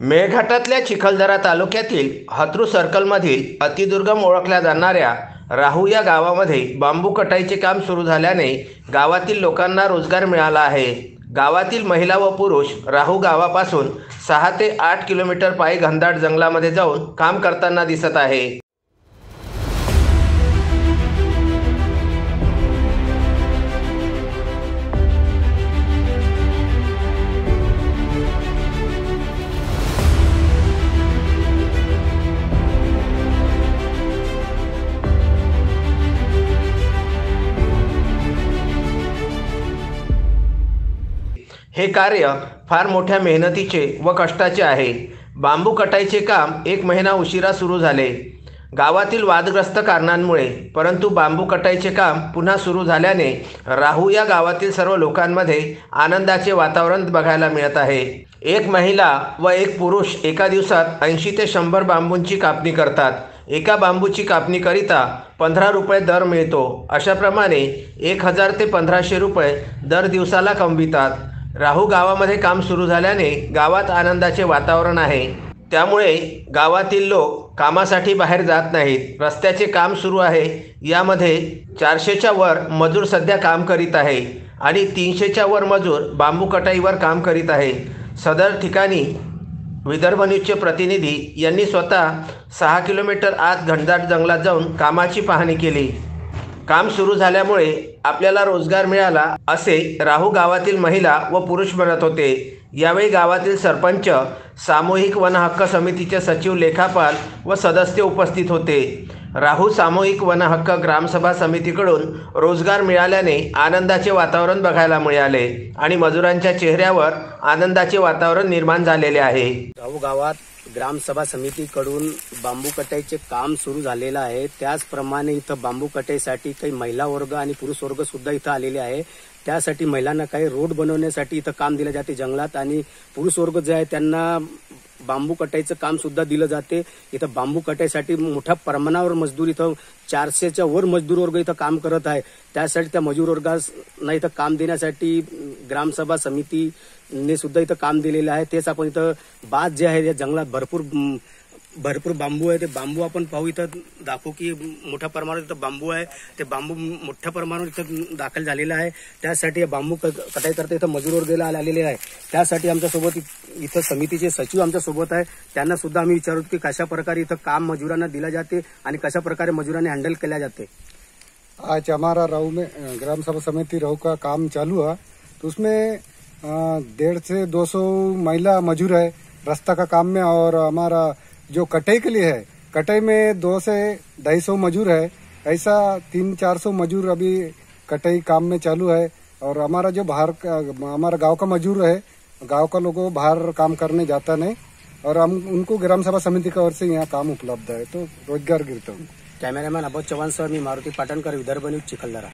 मेळघाटातल्या चिखलदरा तालुक्यातील हत्रू सर्कलमधील अतिदुर्गम ओळखल्या जाणाऱ्या राहू या गावामध्ये बांबू कटाईचे काम सुरू झाल्याने गावातील लोकांना रोजगार मिळाला आहे. गावातील महिला व पुरुष राहू गावापासून सहा ते आठ किलोमीटर पायी घनदाट जंगलामध्ये जाऊन काम करताना दिसत आहे. हे कार्य फार मोठ्या मेहनतीचे व कष्टाचे आहे. बांबू कटायचे काम एक महिना उशिरा सुरू झाले. गावातील वादग्रस्त कारणांमुळे परंतु बांबू कटायचे काम पुन्हा सुरू झाल्याने राहू या गावातील सर्व लोकांमध्ये आनंदाचे वातावरण बघायला मिळत आहे. एक महिला व एक पुरुष एका दिवसात ऐंशी ते शंभर बांबूंची कापणी करतात. एका बांबूची कापणीकरिता पंधरा रुपये दर मिळतो. अशाप्रमाणे एक हजार ते पंधराशे रुपये दर दिवसाला कमवितात. राहू गावामध्ये काम सुरू झाल्याने गावात आनंदाचे वातावरण आहे. त्यामुळे गावातील लोक कामासाठी बाहेर जात नाहीत. रस्त्याचे काम सुरू आहे. यामध्ये चारशेच्या वर मजूर सध्या काम करीत आहे आणि तीनशेच्या वर मजूर बांबू कटाईवर काम करीत आहे. सदर ठिकाणी विदर्भ न्यूजचे प्रतिनिधी यांनी स्वतः सहा किलोमीटर आत घनदाट जंगलात जाऊन कामाची पाहणी केली. काम सुरू झाल्यामुळे आपल्याला रोजगार मिळाला असे राहू गावातील महिला व पुरुष म्हणत होते. यावेळी गावातील सरपंच सामूहिक वन हक्क समितीचे सचिव लेखापाल व सदस्य उपस्थित होते. राहू सामूहिक वन हक्क ग्रामसभा समितीकडून रोजगार मिळाल्याने आनंदाचे वातावरण बघायला मिळाले आणि मजुरांच्या चेहऱ्यावर आनंदाचे वातावरण निर्माण झालेले आहे. राहू गावात ग्रामसभा समितीकडून बांबू कटाईचे काम सुरू झालेलं आहे. त्याचप्रमाणे इथं बांबू कटाईसाठी काही महिला वर्ग आणि पुरुष वर्ग सुद्धा इथं आलेले आहे. त्यासाठी महिलांना काही रोड बनवण्यासाठी इथं काम दिलं जाते जंगलात आणि पुरुष वर्ग जे आहे त्यांना बांबू कटाईचं काम सुद्धा दिलं जाते. इथं बांबू कटाईसाठी मोठ्या प्रमाणावर मजदूर इथं चारशेच्या वर मजदूर वर्ग इथं काम करत आहे. त्यासाठी त्या मजूर वर्गांना इथं काम देण्यासाठी ग्रामसभा समितीने सुद्धा इथं काम दिलेलं आहे. तेच आपण इथं बाज जे आहे या जंगलात भरपूर भरपूर बांबू आहे. ते बांबू आपण पाहू इथं. दाखवू की मोठ्या प्रमाणात इथं बांबू आहे. ते बांबू मोठ्या प्रमाणावर इथं दाखल झालेलं आहे. त्यासाठी बांबू क- कटाई करता इथं मजूर वर्गाला आलेले आहे. त्यासाठी आमच्यासोबत इथं समितीचे सचिव आमच्यासोबत आहे. त्यांना सुद्धा आम्ही विचारतो की कशा प्रकारे इथं काम मजुरांना दिलं जाते आणि कशा प्रकारे मजुरांनी हँडल केल्या जाते. आज हमारा राहू में ग्रामसभा ग्राम सभा समिति राहू का काम चालू है. तो उसमें डेढ़ से दो सौ महिला मजूर है रास्ता का काम में और हमारा जो कटाई के लिए है, कटाई में दो से ढाई सौ मजूर है, ऐसा तीन चार सौ मजूर अभी कटाई काम में चालू है और हमारा जो बाहर का, हमारा गाँव का मजूर है, गाँव का लोगों बाहर काम करने जाता नहीं और हम, उनको ग्राम सभा समिति की ओर से यहाँ काम उपलब्ध है तो रोज़गार गिरता है कॅमेरामॅन अबोध चव्हाण सर, मी मारुती पाटणकर, विदर्भ न्यूज़, चिखलदरा।